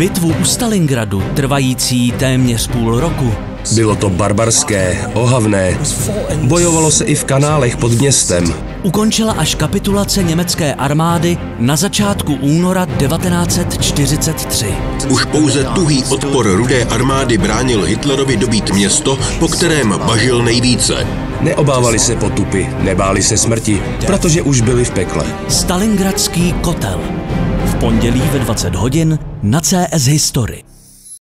Bitvu u Stalingradu, trvající téměř půl roku, Bylo to barbarské, ohavné. Bojovalo se i v kanálech pod městem. ukončila až kapitulace německé armády na začátku února 1943. Už pouze tuhý odpor rudé armády bránil Hitlerovi dobít město, po kterém bažil nejvíce. Neobávali se potupy, nebáli se smrti, protože už byli v pekle. Stalingradský kotel. Pondělí ve 20 hodin na CS History.